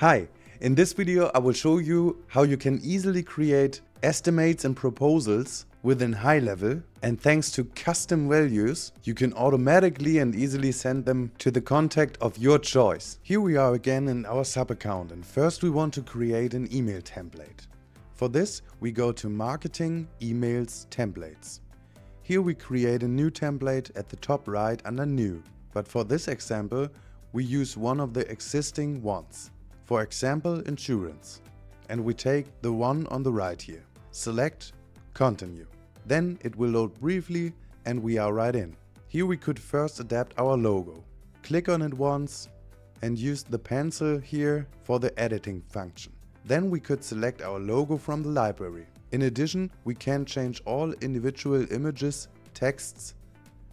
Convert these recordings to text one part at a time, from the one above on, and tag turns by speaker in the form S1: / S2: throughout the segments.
S1: Hi, in this video I will show you how you can easily create estimates and proposals within HighLevel and thanks to custom values you can automatically and easily send them to the contact of your choice. Here we are again in our sub account and first we want to create an email template. For this we go to marketing emails templates. Here we create a new template at the top right under new, but for this example we use one of the existing ones. For example insurance. And we take the one on the right here. Select continue. Then it will load briefly and we are right in. Here we could first adapt our logo. Click on it once and use the pencil here for the editing function. Then we could select our logo from the library. In addition, we can change all individual images, texts,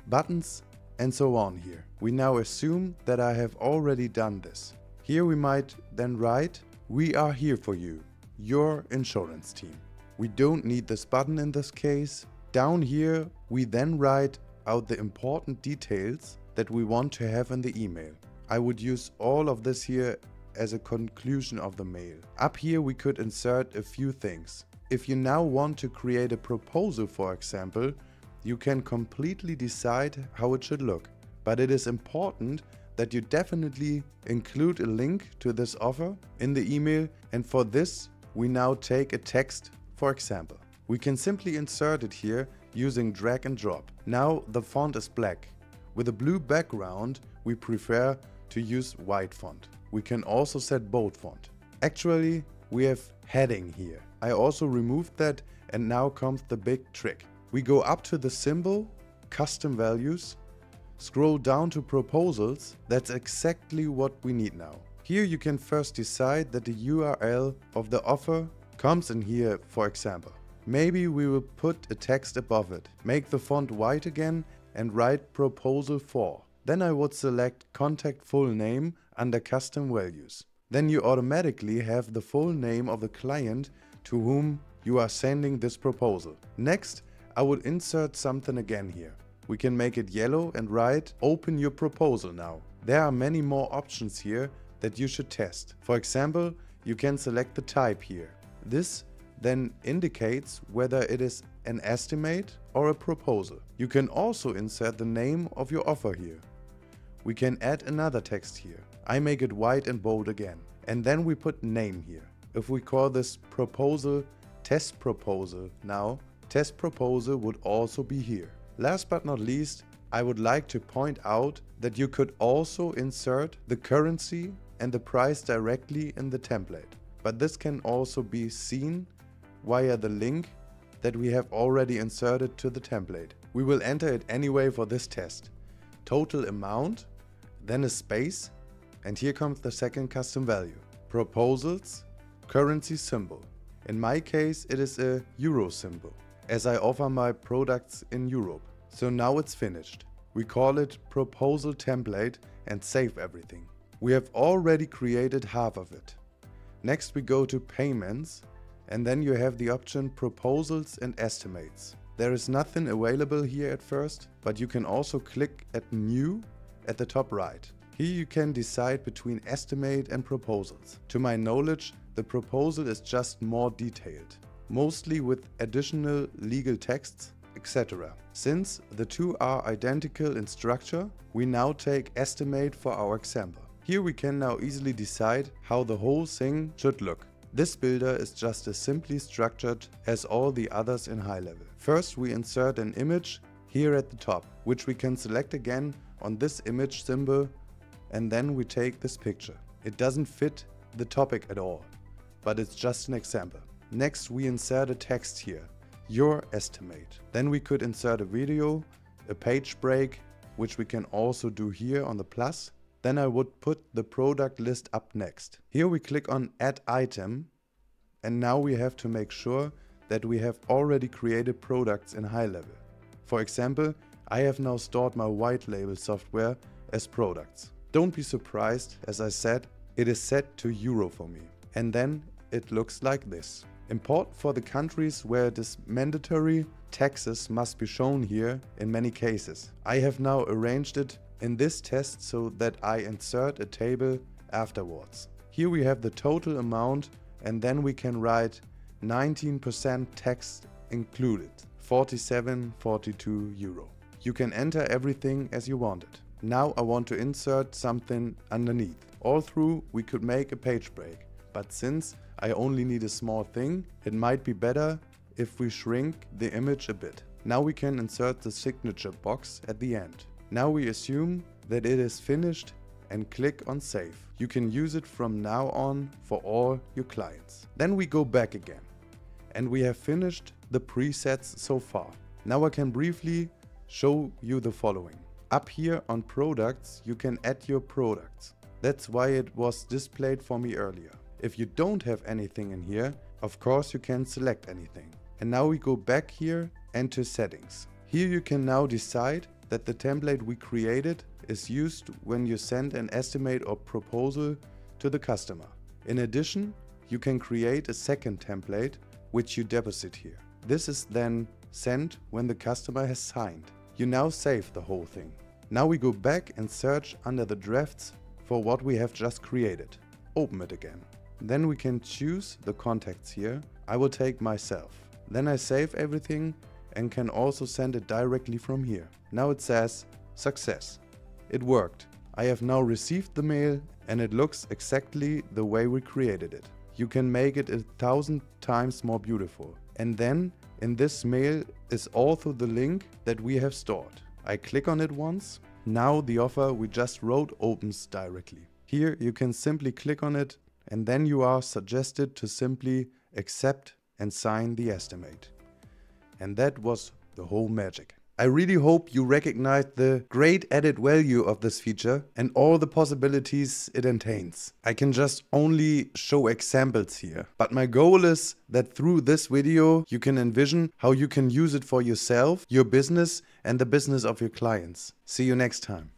S1: buttons and so on here. We now assume that I have already done this. Here we might then write, we are here for you, your insurance team. We don't need this button in this case. Down here, we then write out the important details that we want to have in the email. I would use all of this here as a conclusion of the mail. Up here we could insert a few things. If you now want to create a proposal for example, you can completely decide how it should look. But it is important that you definitely include a link to this offer in the email and for this we now take a text for example. We can simply insert it here using drag and drop. Now the font is black. With a blue background we prefer to use white font. We can also set bold font. Actually we have heading here. I also removed that and now comes the big trick. We go up to the symbol, custom values, scroll down to proposals, that's exactly what we need now. Here you can first decide that the URL of the offer comes in here for example. Maybe we will put a text above it, make the font white again and write proposal 4. Then I would select contact full name under custom values. Then you automatically have the full name of the client to whom you are sending this proposal. Next, I would insert something again here. We can make it yellow and write open your proposal now. There are many more options here that you should test. For example, you can select the type here. This then indicates whether it is an estimate or a proposal. You can also insert the name of your offer here. We can add another text here. I make it white and bold again. And then we put name here. If we call this proposal test proposal now, test proposal would also be here. Last but not least, I would like to point out that you could also insert the currency and the price directly in the template. But this can also be seen via the link that we have already inserted to the template. We will enter it anyway for this test. Total amount, then a space, and here comes the second custom value. Proposals, currency symbol. In my case it is a euro symbol, as I offer my products in Europe. So now it's finished. We call it proposal template and save everything. We have already created half of it. Next we go to payments and then you have the option proposals and estimates. There is nothing available here at first, but you can also click at new at the top right. Here you can decide between estimate and proposals. To my knowledge, the proposal is just more detailed, mostly with additional legal texts, etc. Since the two are identical in structure, we now take estimate for our example. Here we can now easily decide how the whole thing should look. This builder is just as simply structured as all the others in HighLevel. First we insert an image here at the top, which we can select again on this image symbol and then we take this picture. It doesn't fit the topic at all, but it's just an example. Next we insert a text here, your estimate. Then we could insert a video, a page break, which we can also do here on the plus then I would put the product list up next. Here we click on add item and now we have to make sure that we have already created products in HighLevel. For example, I have now stored my white label software as products. Don't be surprised, as I said, it is set to euro for me. And then it looks like this. Import for the countries where it is mandatory, taxes must be shown here in many cases. I have now arranged it in this test so that I insert a table afterwards. Here we have the total amount and then we can write 19% tax included, 47.42 euro. You can enter everything as you want it. Now I want to insert something underneath. All through we could make a page break, but since I only need a small thing, it might be better if we shrink the image a bit. Now we can insert the signature box at the end. Now we assume that it is finished and click on save. You can use it from now on for all your clients. Then we go back again and we have finished the presets so far. Now I can briefly show you the following. Up here on products you can add your products. That's why it was displayed for me earlier. If you don't have anything in here, of course you can select anything. And now we go back here and to settings. Here you can now decide that the template we created is used when you send an estimate or proposal to the customer. In addition, you can create a second template which you deposit here. This is then sent when the customer has signed. You now save the whole thing. Now we go back and search under the drafts for what we have just created. Open it again. Then we can choose the contacts here. I will take myself. Then I save everything and can also send it directly from here. Now it says success. It worked. I have now received the mail and it looks exactly the way we created it. You can make it a thousand times more beautiful. And then in this mail is also the link that we have stored. I click on it once. Now the offer we just wrote opens directly. Here you can simply click on it and then you are suggested to simply accept and sign the estimate. And that was the whole magic. I really hope you recognized the great added value of this feature and all the possibilities it entails. I can just only show examples here, but my goal is that through this video you can envision how you can use it for yourself, your business and the business of your clients. See you next time.